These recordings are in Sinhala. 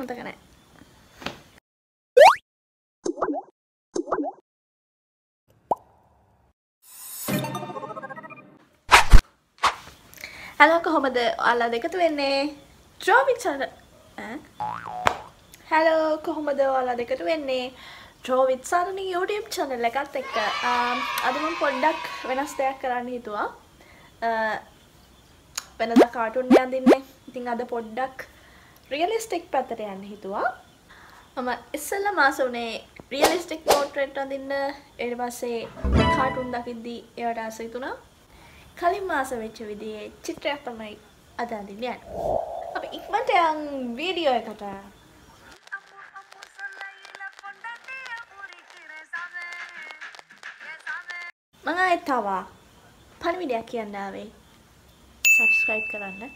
මතක නෑ. හැලෝ කොහොමද? ඔයාලා දෙකතු වෙන්නේ. ඩ්‍රෝවිචර හැලෝ කොහොමද ඔයාලා දෙකට වෙන්නේ? ඩ්‍රෝවිත් සරණ YouTube චැනල් එකත් එක්ක. අද මම පොඩ්ඩක් වෙනස් දෙයක් කරන්න හිතුවා. වෙනද කාටුන් යඳින්නේ ඉතින් අද පොඩ්ඩක් රියලිස්ටික් පැත්තට යන්න හිතුවා මම ඉස්සල්ල මාස වනේ රියලිස්ටික් පෝට්‍රේට් අඳන්න එට පස්සේ කාටුන් දකිද්දී එවට ආස හිතුනා කලින් මාස වෙච්ච විදියේ චිත්‍රයක් තමයි අද අඳින්න යන්නේ. අපි ඉක්මනට යන් වීඩියෝ එකට. මම ආයෙත් තවා පණිවිඩයක් කියන්න ආවේ. සබ්ස්ක්‍රයිබ් කරන්න.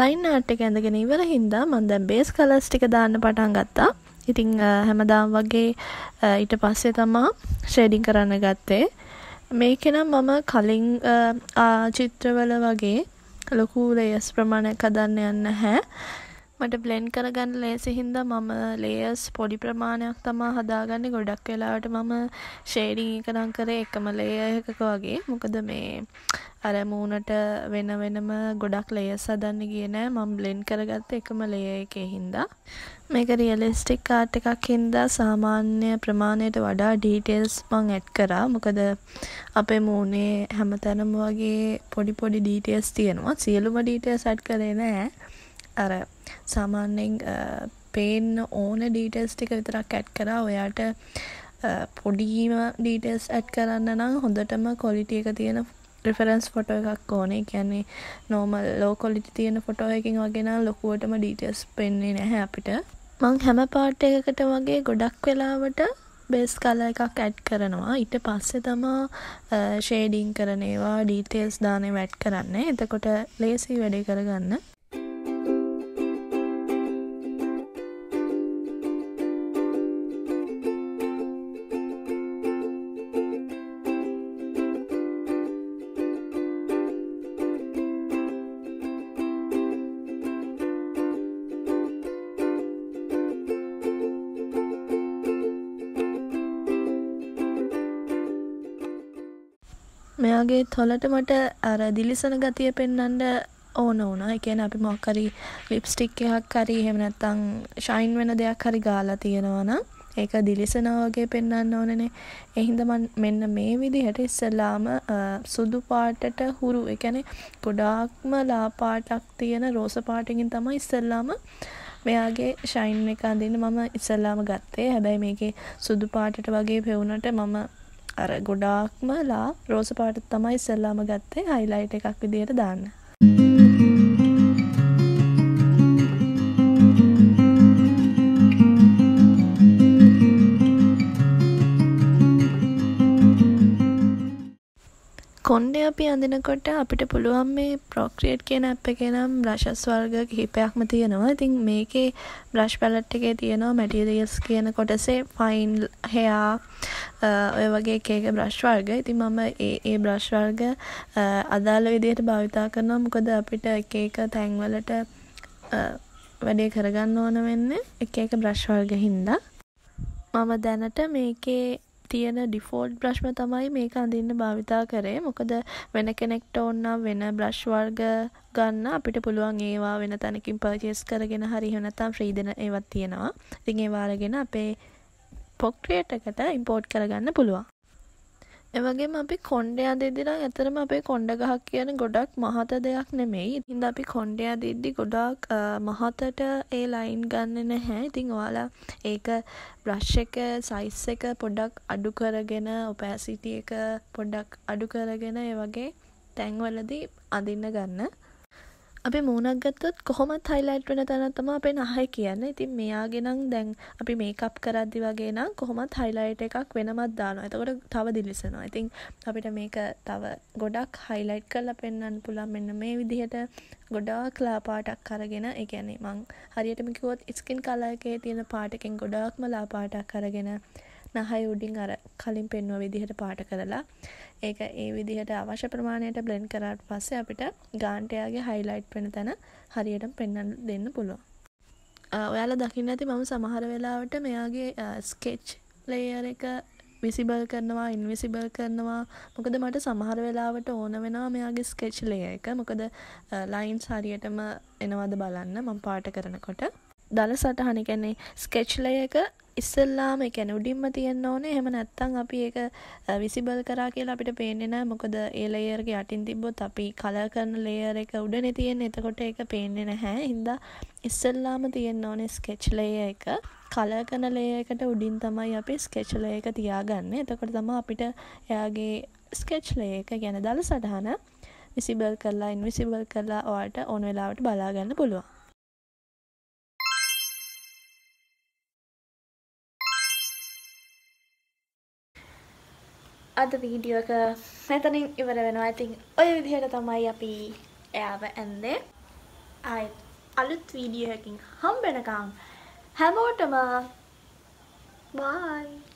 ලයින් ආට් එක ඇඳගෙන ඉවර හින්දා මම දැන් බේස් කලර්ස් ටික දාන්න පටන් ගත්තා. ඉතින් හැමදාම වගේ ඊට පස්සේ තමා ෂේඩින් කරන්න ගත්තේ. මේකේ නම් මම කලින් චිත්‍රවල වගේ ලොකු ලේයර්ස් ප්‍රමාණයක් හදන්න යන්නේ නැහැ. මට බ්ලෙන්ඩ් කරගන්න ලේසි හින්දා මම ලේයර්ස් පොඩි ප්‍රමාණයක් තමා හදාගන්නේ ගොඩක් වෙලාවට මම ෂේඩිං එක නම් කරේ එකම ලේයර් එකක වගේ. මොකද මේ අර මූණට වෙන වෙනම ගොඩක් ලේයර්ස් හදන්න ගියේ නෑ. මම බ්ලෙන්ඩ් කරගත්තේ එකම ලේයර් එකේ හින්දා. මේක රියලිස්ටික් ආර්ට් එකක් හින්දා සාමාන්‍ය ප්‍රමාණයට වඩා ඩීටේල්ස් මං ඇඩ් කරා. මොකද අපේ මූණේ හැමතැනම වගේ පොඩි පොඩි ඩීටේල්ස් තියෙනවා. සියලුම ඩීටේල්ස් ඇඩ් කරේ නෑ. අර සාමාන්‍යයෙන් පේන්න ඕන ඩීටෙල්ස් ටික විතරක් ඇඩ් කරා. ඔයාට පොඩීම ඩීටෙල්ස් ඇඩ් කරන්න නම් හොඳටම කොලිටිය එක තියෙන රිෆරන්ස් ෆොටෝ එකක් ඕනේ. කියන්නේ නෝමල් ලෝ කොලිටි තියෙන ෆොටෝ එකින් වගේ නම් ලොකුවටම ඩීටෙල්ස් පෙන්නේ නැහැ අපිට. මං හැම පාට් එකකට වගේ ගොඩක් වෙලාවට බේස් කල එකක් ඇඩ් කරනවා. ඊට පස්සේ තමා ෂේඩිං කරන ඒවා ඩීටේල්ස් දානේ වැඩ් කරන්න. එතකොට ලේසි වැඩේ කරගන්න. මෙයාගේ තොලට මට අර දිලිසන ගතිය පෙන්වන්න ඕන වුණා. ඒ කියන්නේ අපි මොකක් හරි ලිප්ස්ටික් එකක් හරි එහෙම නැත්නම් ෂයින් වෙන දෙයක් හරි ගාලා තියෙනවා නම් ඒක දිලිසනවා වගේ පෙන්වන්න ඕනනේ. ඒ හින්දා මම මෙන්න මේ විදිහට ඉස්සෙල්ලාම සුදු පාටට හුරු ඒ කියන්නේ ගොඩාක්ම ලා පාටක් තියෙන රෝස පාටකින් තමයි ඉස්සෙල්ලාම මෙයාගේ ෂයින් එක අඳින්න මම ඉස්සෙල්ලාම ගත්තේ. හැබැයි මේකේ සුදු පාටට වගේ පෙවුනට මම අර ගොඩාක්ම ලා රෝස පාට තමයි ඉස්සෙල්ලාම ගත්තේ හයිලයිට් එකක් විදියට දාන්න. කොන්්ඩේ අපි අඳිනකොට අපිට පුළුවන් මේ ප්‍රොක්්‍රියට් කියන අප් එකේ නම් බ්‍රෂස් වර්ග කිහිපයක්ම තියෙනවා. ඉතින් මේකේ බ්‍රෂ් පැලට් එකේ තියෙනවා මැටීරියල්ස් කියන කොටසේ ෆයින් හෙයා ඔය වගේ එක එක බ්‍රෂ් වර්ග. ඉතින් මම ඒ ඒ බ්‍රෂ් වර්ග අදාළ විදිහට භාවිතා කරනවා. මොකද අපිට එක එක තැන්වලට වැඩේ කරගන්න ඕන වෙන්නේ එක එක බ්‍රෂ් වර්ග හින්දා. මම දැනට මේකේ තියෙන ඩිෆෝල්ට් බ්‍රශ්ම තමයි මේක අඳින්න භාවිතා කරේ මොකද වෙන කෙනෙක්ට ඕන්නම් වෙන බ්‍රශ් වර්ග ගන්න අපිට පුළුවන් ඒවා වෙන තැනකින් පර්චේස් කරගෙන හරි එහෙම නැත්නම් ෆ්‍රී දෙන ඒවත් තියෙනවා. ඉතින් ඒවා අරගෙන අපේ පොක්ට්‍රියට් එකට ඉම්පෝර්ට් කරගන්න පුළුවන්. එවගේම අපි කොණ්ඩේ අදිද්දි නම් ඇත්තටම අපේ කොණ්ඩ ගහක් කියන ගොඩක් මහත දෙයක් නෙමෙයි. ඉතින් අපි කොණ්ඩේ අදිද්දි ගොඩාක් මහතට ඒ ලයින් ගන්නෙ නැහැ. ඉතින් ඔයාලා ඒක බ්‍රෂ් එක සයිස් එක පොඩ්ඩක් අඩු කරගෙන ඔපෑසිටි එක පොඩ්ඩක් අඩු කරගෙන ඒ වගේ තැන්වලදී අඳින්න ගන්න. අපි මූණක් ගත්තොත් කොහොමත් හයිලයිට් වෙන තැනක් තමයි අපේ නහය කියන්නේ. ඉතින් මෙයාගේ නම් දැන් අපි මේකප් කරද්දි වගේ නම් කොහොමත් හයිලයිට් එකක් වෙනමත් දානවා. එතකොට තව දිලිසෙනවා. ඉතින් අපිට මේක තව ගොඩක් හයිලයිට් කරලා පෙන්වන්න පුළුවන් මෙන්න මේ විදිහට ගොඩාක් ලා පාටක් අරගෙන ඒ කියන්නේ මං හරියටම කිව්වොත් ස්කින් කලර් එකේ තියෙන පාටකින් ගොඩාක්ම ලා පාටක් අරගෙන නහය උඩින් අර කලින් පෙන්නුව විදිහට පාට කරලා ඒක ඒ විදිහට අවශ්‍ය ප්‍රමාණයට බ්ලෙන්ඩ් කරාට පස්සේ අපිට ගාන්ට එයාගේ හයිලයිට් වෙන තැන හරියටම පෙන්වන්න දෙන්න පුළුවන්. ඔයාලා දකින්න ඇති මම සමහර වෙලාවට මෙයාගේ ස්කෙච් ලේයර් එක විසිබල් කරනවා ඉන්විසිබල් කරනවා. මොකද මට සමහර වෙලාවට ඕන වෙනවා මෙයාගේ ස්කෙච් ලේ එක. මොකද ලයින්ස් හරියටම එනවද බලන්න මම පාට කරනකොට. දල සටහන කියන්නේ ස්කෙච් ලේ එක ඉස්සල්ලාම එකැන උඩින්ම තියෙන්න ඕනේ. එහෙම නැත්තම් අපි ඒක විසිබල් කරා කියලා අපිට පේන්නේ නැහැ. මොකද ඒ ලේයර් එක යටින් තිබ්බොත් අපි කලර් කරන ලේයර් එක උඩනේ තියෙන්නේ. එතකොට ඒක පේන්නේ නැහැ. හින්දා ඉස්සල්ලාම තියෙන්න ඕනේ ස්කෙච් ලේයර් එක. කලර් කරන ලේයර් එකට උඩින් තමයි අපි ස්කෙච් ලේයර් එක තියාගන්නේ. එතකොට තමයි අපිට එයාගේ ස්කෙච් ලේයර් එක ගැන දල සටහන විසිබල් කරලා ඉන්විසිබල් කරලා ඔයාලට ඕන වෙලාවට බලා ගන්න පුළුවන්. අද වීඩියෝ එක මෙතනින් ඉවර වෙනවා. ඉතින් ඔය විදිහට තමයි අපි එයාව ඇන්දේ. ආයෙත් අලුත් වීඩියෝ එකකින් හම්බෙනකම් හැමෝටම බායි